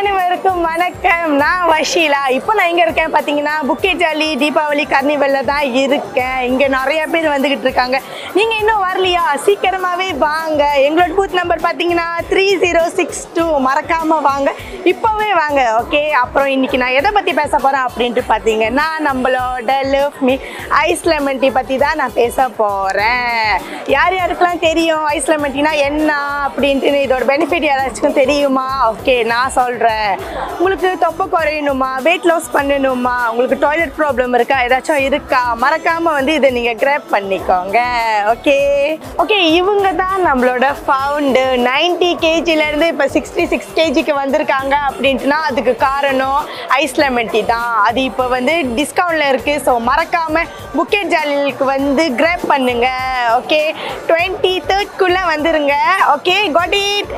அனைவருக்கும் வணக்கம். நான் வஷீலா. இப்போ நான் எங்கே இருக்கேன் பார்த்தீங்கன்னா புக்கே ஜாலி தீபாவளி கர்னிவலில் தான் இருக்கேன். இங்கே நிறைய பேர் வந்துக்கிட்டு இருக்காங்க. நீங்கள் இன்னும் வரலையா? சீக்கிரமாகவே வாங்க. எங்களோட பூத் நம்பர் பார்த்தீங்கன்னா த்ரீ ஜீரோ சிக்ஸ் டூ மறக்காமல் வாங்க. இப்போவே வாங்க ஓகே அப்புறம் இன்றைக்கி நான் எதை பற்றி பேச போகிறேன் அப்படின்ட்டு பார்த்தீங்கன்னா நம்மளோட love me ice lemon tea பற்றி தான் நான் பேச போகிறேன் யார் யாருக்கெல்லாம் தெரியும் ஐஸ் லெமன் டீனா? என்ன அப்படின்ட்டு இதோட பெனிஃபிட் யாராச்சும் தெரியுமா? ஓகே நான் சொல்கிறேன் உங்களுக்கு தொப்பை குறையணுமா? வெயிட் லாஸ் பண்ணணுமா? உங்களுக்கு டாய்லெட் ப்ராப்ளம் இருக்கா? ஏதாச்சும் இருக்கா? மறக்காமல் வந்து இதை நீங்கள் கிராப் பண்ணிக்கோங்க. ஓகே ஓகே இவங்க தான் நம்மளோட ஃபவுண்டு நைன்டி கேஜிலேருந்து இப்போ சிக்ஸ்டி சிக்ஸ் கேஜிக்கு வந்திருக்காங்க அப்படின்ட்டுனா அதுக்கு காரணம் ஐஸ் லெமன் டீ தான். அது இப்போ வந்து டிஸ்கவுண்டில் இருக்குது ஸோ மறக்காமல் புக்கெட் ஜாலிலுக்கு வந்து கிராப் பண்ணுங்கள் ஓகே டுவெண்ட்டி தேர்ட்குள்ளே வந்துருங்க. Okay got it